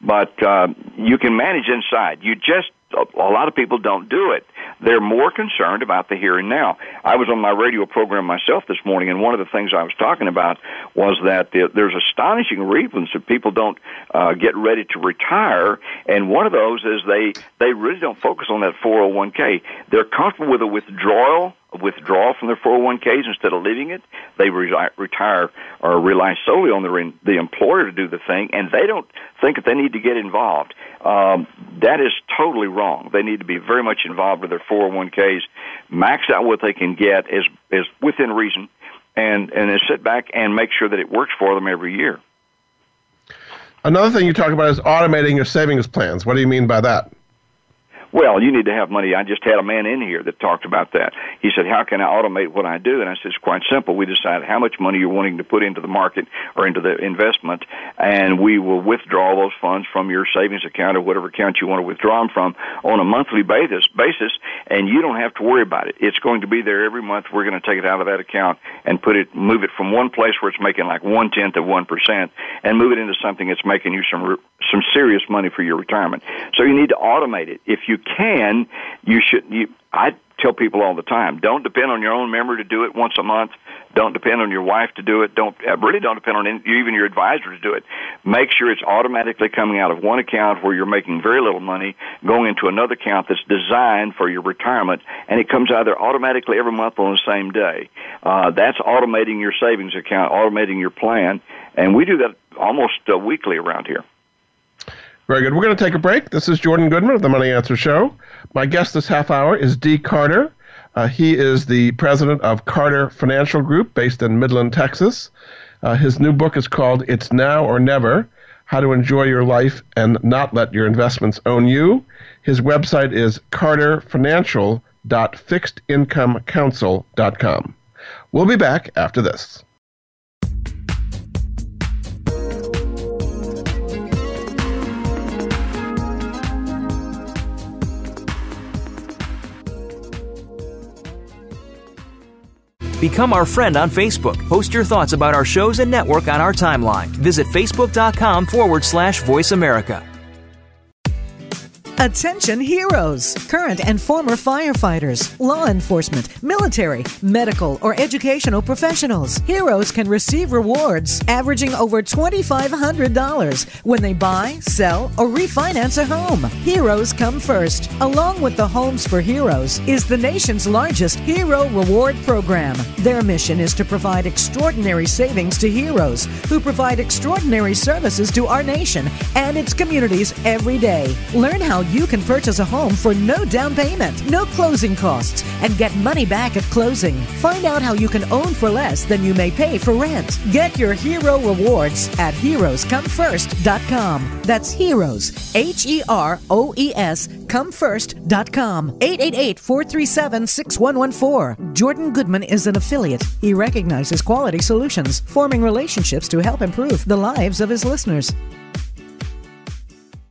But uh, you can manage inside. You just a lot of people don't do it. They're more concerned about the here and now. I was on my radio program myself this morning, and one of the things I was talking about was that there's astonishing reasons that people don't uh, get ready to retire, and one of those is they they really don't focus on that 401k. They're comfortable with a withdrawal withdraw from their 401ks instead of leaving it. They re- retire or rely solely on the, re- the employer to do the thing, and they don't think that they need to get involved. Um, that is totally wrong. They need to be very much involved with their 401ks, max out what they can get as, as within reason, and, and then sit back and make sure that it works for them every year. Another thing you talk about is automating your savings plans. What do you mean by that? Well, you need to have money. I just had a man in here that talked about that. He said, How can I automate what I do? And I said, It's quite simple. We decide how much money you're wanting to put into the market or into the investment, and we will withdraw those funds from your savings account or whatever account you want to withdraw them from on a monthly basis, basis and you don't have to worry about it. It's going to be there every month. We're going to take it out of that account and put it, move it from one place where it's making like one tenth of one percent, and move it into something that's making you some some serious money for your retirement. So you need to automate it. If you can, you should. You, I tell people all the time: don't depend on your own memory to do it once a month. Don't depend on your wife to do it. Don't uh, really don't depend on any, even your advisor to do it. Make sure it's automatically coming out of one account where you're making very little money, going into another account that's designed for your retirement, and it comes out there automatically every month on the same day. Uh, that's automating your savings account, automating your plan, and we do that almost uh, weekly around here. Very good. We're going to take a break. This is Jordan Goodman of the Money Answer Show. My guest this half hour is Dee Carter. Uh, he is the president of Carter Financial Group based in Midland, Texas. Uh, his new book is called It's Now or Never How to Enjoy Your Life and Not Let Your Investments Own You. His website is carterfinancial.fixedincomeCouncil.com. We'll be back after this. Become our friend on Facebook. Post your thoughts about our shows and network on our timeline. Visit facebook.com forward slash voice America. Attention heroes, current and former firefighters, law enforcement, military, medical, or educational professionals. Heroes can receive rewards averaging over $2,500 when they buy, sell, or refinance a home. Heroes come first. Along with the Homes for Heroes is the nation's largest hero reward program. Their mission is to provide extraordinary savings to heroes who provide extraordinary services to our nation and its communities every day. Learn how you can purchase a home for no down payment, no closing costs, and get money back at closing. Find out how you can own for less than you may pay for rent. Get your hero rewards at heroescomefirst.com. That's heroes, H E R O E S, comefirst.com. 888 437 6114. Jordan Goodman is an affiliate. He recognizes quality solutions, forming relationships to help improve the lives of his listeners.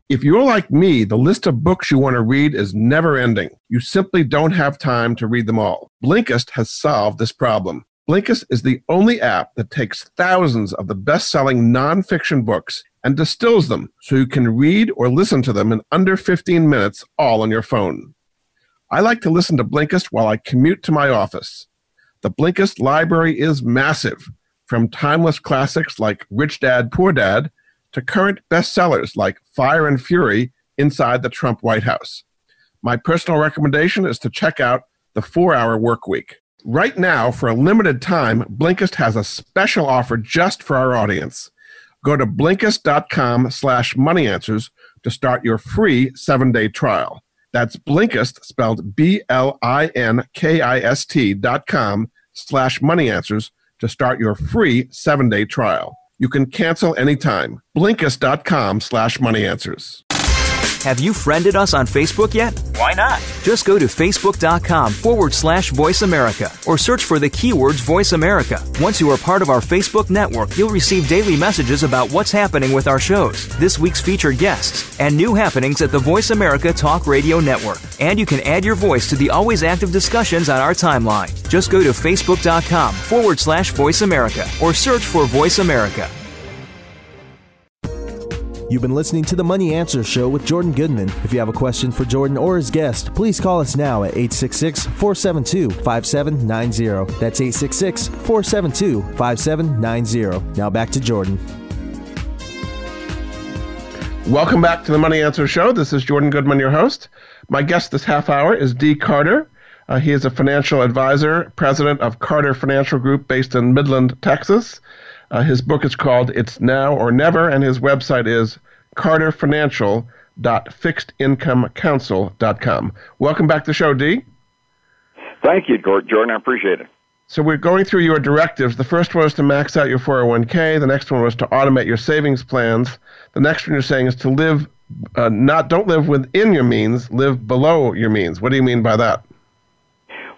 If you're like me, the list of books you want to read is never ending. You simply don't have time to read them all. Blinkist has solved this problem. Blinkist is the only app that takes thousands of the best selling nonfiction books and distills them so you can read or listen to them in under 15 minutes, all on your phone. I like to listen to Blinkist while I commute to my office. The Blinkist library is massive, from timeless classics like Rich Dad, Poor Dad to current bestsellers like Fire and Fury Inside the Trump White House. My personal recommendation is to check out The Four Hour Work Week. Right now, for a limited time, Blinkist has a special offer just for our audience. Go to Blinkist.com slash moneyanswers to start your free seven-day trial. That's Blinkist, spelled B-L-I-N-K-I-S-T dot com slash moneyanswers to start your free seven-day trial. You can cancel anytime. Blinkist.com slash money answers. Have you friended us on Facebook yet? Why not? Just go to facebook.com forward slash voice America or search for the keywords voice America. Once you are part of our Facebook network, you'll receive daily messages about what's happening with our shows, this week's featured guests, and new happenings at the Voice America Talk Radio Network. And you can add your voice to the always active discussions on our timeline. Just go to facebook.com forward slash voice America or search for voice America. You've been listening to the Money Answer Show with Jordan Goodman. If you have a question for Jordan or his guest, please call us now at 866 472 5790. That's 866 472 5790. Now back to Jordan. Welcome back to the Money Answer Show. This is Jordan Goodman, your host. My guest this half hour is Dee Carter. Uh, he is a financial advisor, president of Carter Financial Group based in Midland, Texas. Uh, his book is called It's Now or Never, and his website is carterfinancial.fixedincomecouncil.com. Welcome back to the show, Dee. Thank you, Jordan. I appreciate it. So we're going through your directives. The first one was to max out your 401k. The next one was to automate your savings plans. The next one you're saying is to live, uh, not don't live within your means, live below your means. What do you mean by that?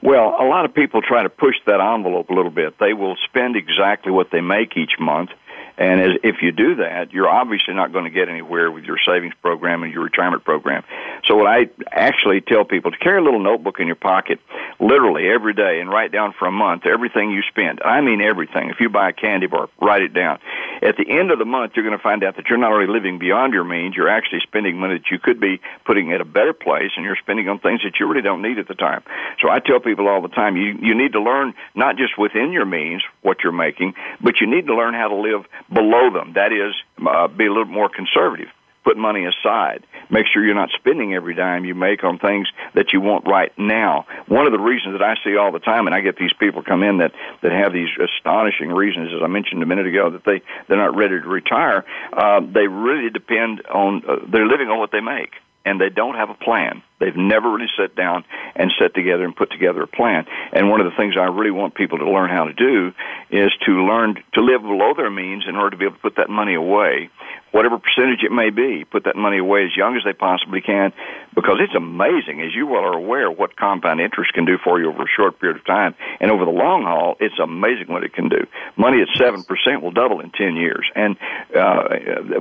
Well, a lot of people try to push that envelope a little bit. They will spend exactly what they make each month, and as, if you do that, you're obviously not going to get anywhere with your savings program and your retirement program. So what I actually tell people to carry a little notebook in your pocket, literally every day, and write down for a month everything you spend. I mean everything. If you buy a candy bar, write it down. At the end of the month, you're going to find out that you're not only living beyond your means, you're actually spending money that you could be putting at a better place, and you're spending on things that you really don't need at the time. So I tell people all the time, you you need to learn not just within your means what you're making, but you need to learn how to live below them. That is, uh, be a little more conservative. Put money aside. Make sure you're not spending every dime you make on things that you want right now. One of the reasons that I see all the time, and I get these people come in that that have these astonishing reasons, as I mentioned a minute ago, that they they're not ready to retire. Uh, they really depend on uh, they're living on what they make and they don't have a plan. They've never really sat down and set together and put together a plan. And one of the things I really want people to learn how to do is to learn to live below their means in order to be able to put that money away, whatever percentage it may be, put that money away as young as they possibly can, because it's amazing, as you well are aware, what compound interest can do for you over a short period of time. And over the long haul, it's amazing what it can do. Money at 7% will double in 10 years. And uh,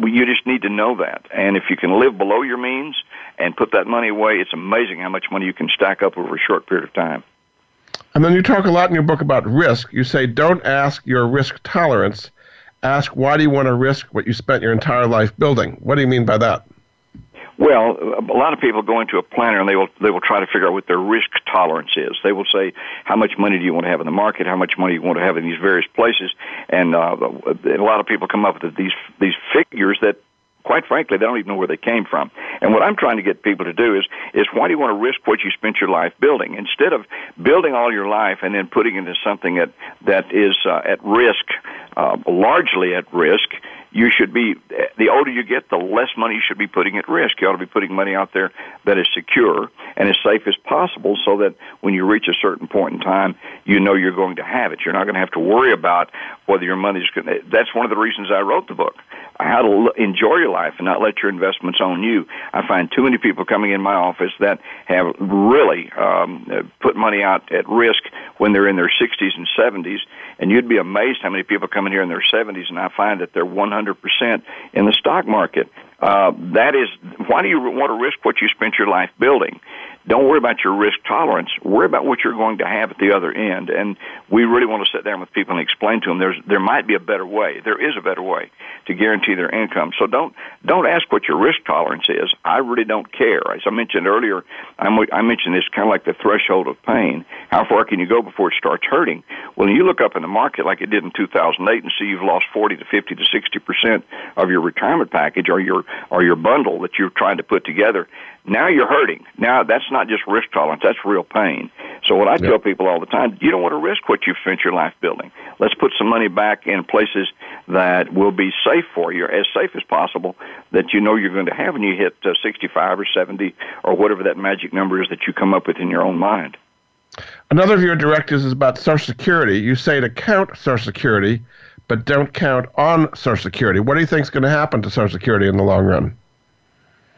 you just need to know that. And if you can live below your means and put that money away, it's amazing how much money you can stack up over a short period of time. And then you talk a lot in your book about risk. You say, don't ask your risk tolerance. Ask, why do you want to risk what you spent your entire life building? What do you mean by that? Well, a lot of people go into a planner and they will they will try to figure out what their risk tolerance is. They will say, how much money do you want to have in the market? How much money do you want to have in these various places? And uh, a lot of people come up with these these figures that quite frankly, they don't even know where they came from. And what I'm trying to get people to do is, is why do you want to risk what you spent your life building instead of building all your life and then putting it into something that that is uh, at risk, uh, largely at risk? You should be the older you get, the less money you should be putting at risk. You ought to be putting money out there that is secure and as safe as possible, so that when you reach a certain point in time, you know you're going to have it. You're not going to have to worry about whether your money is going. to... That's one of the reasons I wrote the book. How to enjoy your life and not let your investments own you. I find too many people coming in my office that have really um, put money out at risk when they're in their 60s and 70s, and you'd be amazed how many people come in here in their 70s, and I find that they're 100% in the stock market. Uh, that is, why do you want to risk what you spent your life building? Don't worry about your risk tolerance. Worry about what you're going to have at the other end. And we really want to sit down with people and explain to them there's there might be a better way. There is a better way to guarantee their income. So don't don't ask what your risk tolerance is. I really don't care. As I mentioned earlier, I'm, I mentioned this kind of like the threshold of pain. How far can you go before it starts hurting? Well, you look up in the market like it did in 2008 and see you've lost 40 to 50 to 60 percent of your retirement package or your or your bundle that you're trying to put together now you're hurting. Now that's not just risk tolerance, that's real pain. So what I yep. tell people all the time, you don't want to risk what you've spent your life building. Let's put some money back in places that will be safe for you, as safe as possible, that you know you're going to have when you hit uh, 65 or 70 or whatever that magic number is that you come up with in your own mind. Another of your directives is about Social Security. You say to count Social Security, but don't count on Social Security. What do you think is going to happen to Social Security in the long run?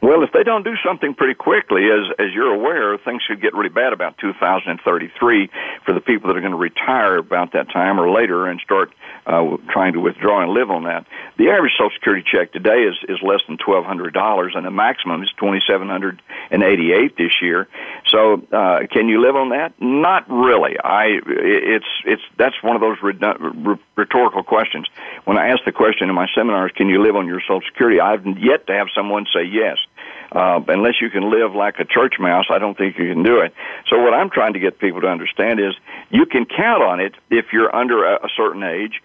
Well, if they don't do something pretty quickly, as as you're aware, things should get really bad about 2033 for the people that are going to retire about that time or later and start uh, trying to withdraw and live on that. The average Social Security check today is is less than twelve hundred dollars, and the maximum is twenty seven hundred and eighty eight this year. So, uh, can you live on that? Not really. I it's it's that's one of those rhetorical questions. When I ask the question in my seminars, can you live on your Social Security? I've yet to have someone say yes. Uh, unless you can live like a church mouse, I don't think you can do it. So what I'm trying to get people to understand is you can count on it if you're under a, a certain age,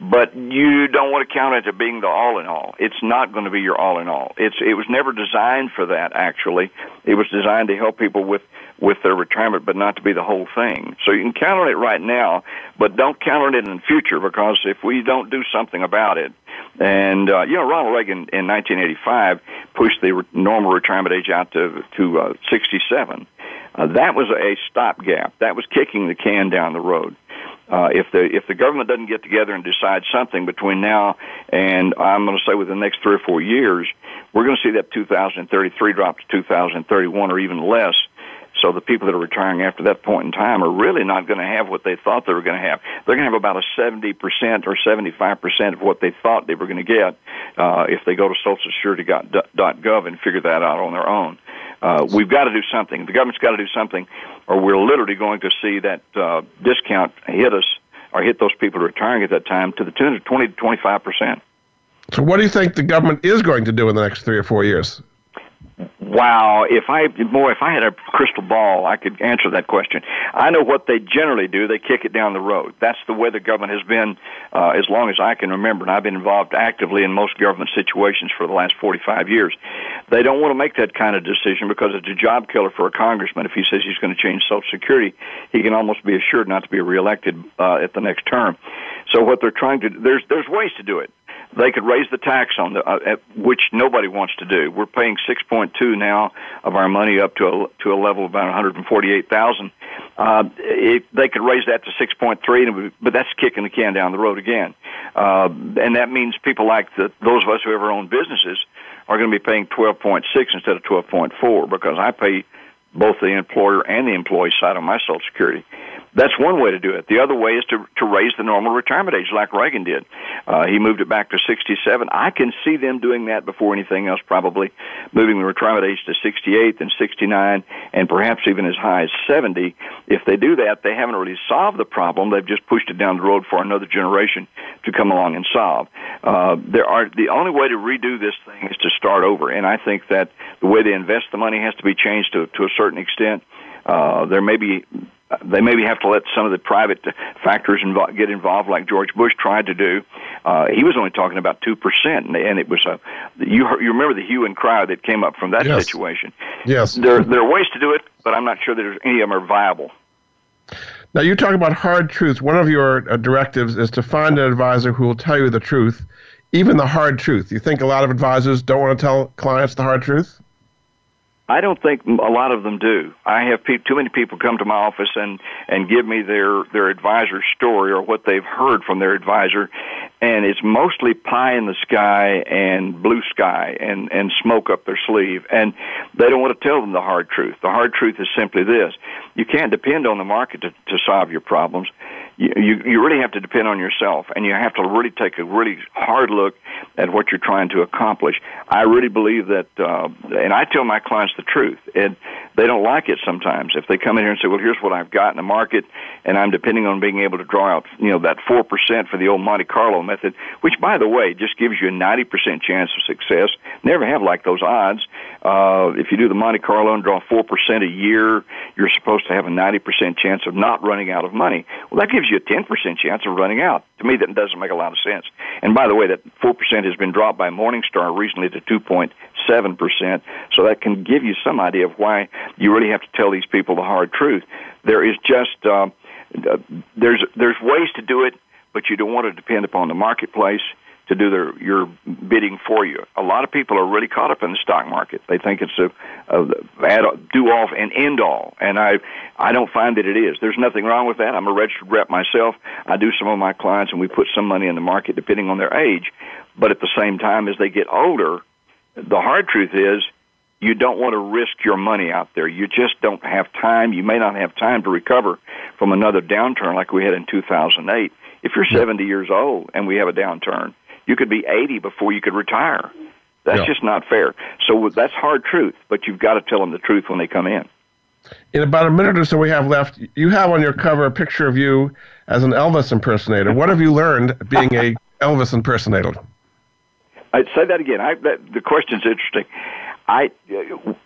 but you don't want to count it to being the all in all. It's not going to be your all in all. It's it was never designed for that. Actually, it was designed to help people with with their retirement, but not to be the whole thing. So you can count on it right now, but don't count on it in the future because if we don't do something about it, and uh, you know, Ronald Reagan in 1985 pushed the re- normal retirement age out to to uh, 67. Uh, that was a stopgap. That was kicking the can down the road. Uh, if the if the government doesn't get together and decide something between now and I'm going to say within the next three or four years, we're going to see that 2033 drop to 2031 or even less so the people that are retiring after that point in time are really not going to have what they thought they were going to have. They're going to have about a 70% or 75% of what they thought they were going to get uh, if they go to socialsecurity.gov and figure that out on their own. Uh, we've got to do something. The government's got to do something, or we're literally going to see that uh, discount hit us or hit those people retiring at that time to the tune of 20 to 25 percent. So, what do you think the government is going to do in the next three or four years? Wow, if I boy, if I had a crystal ball, I could answer that question. I know what they generally do. They kick it down the road. That's the way the government has been uh, as long as I can remember, and I've been involved actively in most government situations for the last 45 years. They don't want to make that kind of decision because it's a job killer for a congressman. If he says he's going to change Social Security, he can almost be assured not to be reelected uh, at the next term. So what they're trying to there's there's ways to do it they could raise the tax on the uh, which nobody wants to do. We're paying 6.2 now of our money up to a to a level of about 148,000. Uh, if they could raise that to 6.3, but that's kicking the can down the road again. Uh, and that means people like the, those of us who ever own businesses are going to be paying 12.6 instead of 12.4 because I pay both the employer and the employee side on my Social Security. That's one way to do it. The other way is to to raise the normal retirement age, like Reagan did. Uh, he moved it back to 67. I can see them doing that before anything else, probably moving the retirement age to 68 and 69, and perhaps even as high as 70. If they do that, they haven't really solved the problem. They've just pushed it down the road for another generation to come along and solve. Uh, there are the only way to redo this thing is to start over, and I think that the way they invest the money has to be changed to to a certain extent. Uh, there may be they maybe have to let some of the private factors invo- get involved, like George Bush tried to do. Uh, he was only talking about two percent, and it was a you you remember the hue and cry that came up from that yes. situation. Yes, there there are ways to do it, but I'm not sure that any of them are viable. Now you talk about hard truths. One of your uh, directives is to find an advisor who will tell you the truth, even the hard truth. You think a lot of advisors don't want to tell clients the hard truth? I don't think a lot of them do. I have pe- too many people come to my office and and give me their their advisor's story or what they've heard from their advisor, and it's mostly pie in the sky and blue sky and and smoke up their sleeve, and they don't want to tell them the hard truth. The hard truth is simply this: you can't depend on the market to, to solve your problems you, you really have to depend on yourself, and you have to really take a really hard look at what you're trying to accomplish. I really believe that, uh, and I tell my clients the truth, and they don't like it sometimes. If they come in here and say, "Well, here's what I've got in the market, and I'm depending on being able to draw out, you know, that four percent for the old Monte Carlo method," which, by the way, just gives you a ninety percent chance of success. Never have like those odds. Uh, if you do the Monte Carlo and draw four percent a year, you're supposed to have a ninety percent chance of not running out of money. Well, that gives you a 10% chance of running out. To me, that doesn't make a lot of sense. And by the way, that 4% has been dropped by Morningstar recently to 2.7%, so that can give you some idea of why you really have to tell these people the hard truth. There is just, uh, there's, there's ways to do it, but you don't want to depend upon the marketplace to do their your bidding for you. A lot of people are really caught up in the stock market. They think it's a, a add do all and end all, and I I don't find that it is. There's nothing wrong with that. I'm a registered rep myself. I do some of my clients, and we put some money in the market depending on their age. But at the same time, as they get older, the hard truth is you don't want to risk your money out there. You just don't have time. You may not have time to recover from another downturn like we had in 2008. If you're 70 years old and we have a downturn, you could be 80 before you could retire. That's yeah. just not fair. So that's hard truth, but you've got to tell them the truth when they come in. In about a minute or so we have left, you have on your cover a picture of you as an Elvis impersonator. What have you learned being a Elvis impersonator? I'd say that again. I, that, the question's interesting. I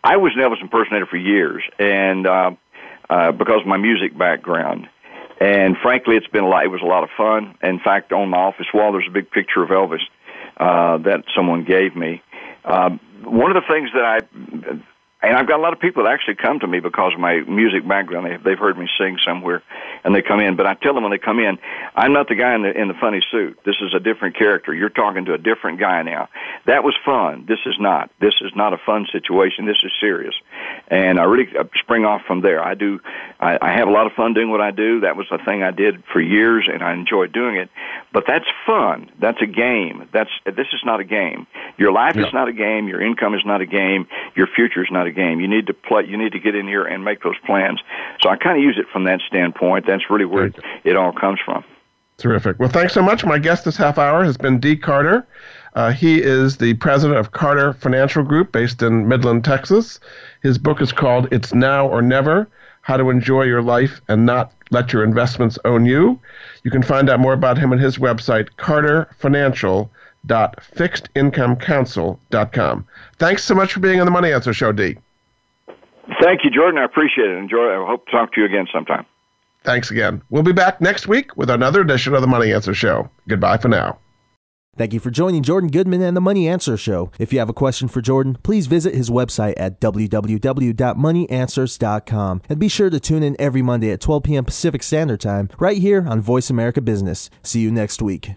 I was an Elvis impersonator for years, and uh, uh, because of my music background, and frankly, it's been a lot. It was a lot of fun. In fact, on my office wall, there's a big picture of Elvis uh, that someone gave me. Um, one of the things that I and I've got a lot of people that actually come to me because of my music background. They, they've heard me sing somewhere, and they come in. But I tell them when they come in, I'm not the guy in the in the funny suit. This is a different character. You're talking to a different guy now. That was fun. This is not. This is not a fun situation. This is serious, and I really uh, spring off from there. I do. I, I have a lot of fun doing what I do. That was the thing I did for years, and I enjoy doing it. But that's fun. That's a game. That's this is not a game. Your life yeah. is not a game. Your income is not a game. Your future is not a game. You need to play. You need to get in here and make those plans. So I kind of use it from that standpoint. That's really where it, it, all comes from. Terrific. Well, thanks so much. My guest this half hour has been Dee Carter. Uh, he is the president of Carter Financial Group based in Midland, Texas. His book is called It's Now or Never How to Enjoy Your Life and Not Let Your Investments Own You. You can find out more about him at his website, carterfinancial.fixedincomeCouncil.com. Thanks so much for being on the Money Answer Show, Dee. Thank you, Jordan. I appreciate it. Enjoy. I hope to talk to you again sometime. Thanks again. We'll be back next week with another edition of the Money Answer Show. Goodbye for now. Thank you for joining Jordan Goodman and the Money Answer Show. If you have a question for Jordan, please visit his website at www.moneyanswers.com and be sure to tune in every Monday at 12 p.m. Pacific Standard Time right here on Voice America Business. See you next week.